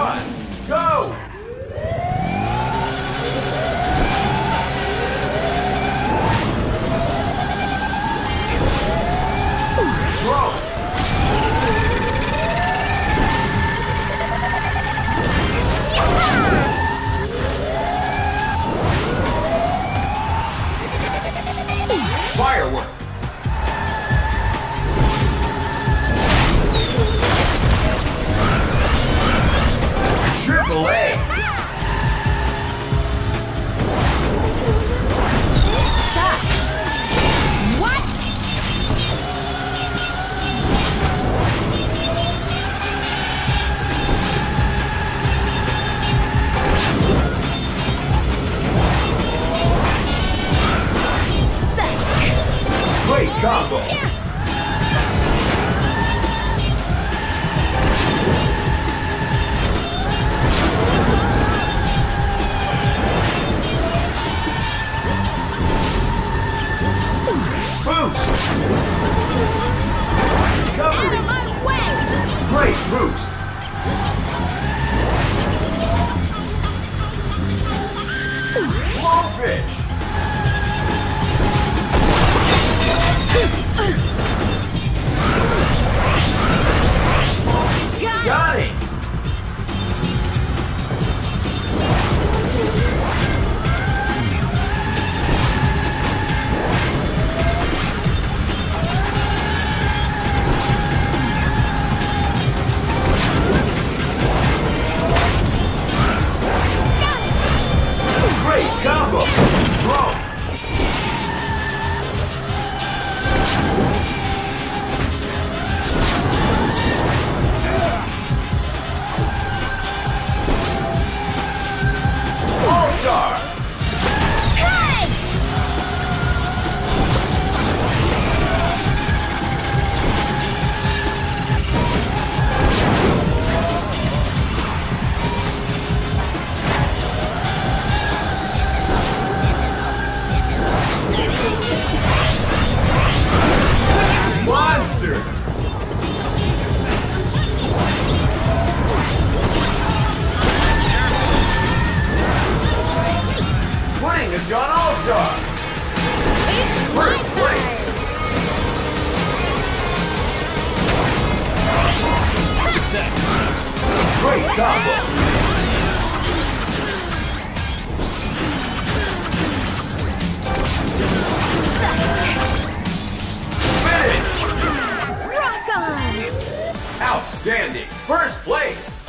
one, go! Triple A! What? Great combo! Boost! Recovery! Great boost! Blowfish! Pudding has gone All-Star! First place! Success. Great combo! Finish! Rock on! Outstanding! First place!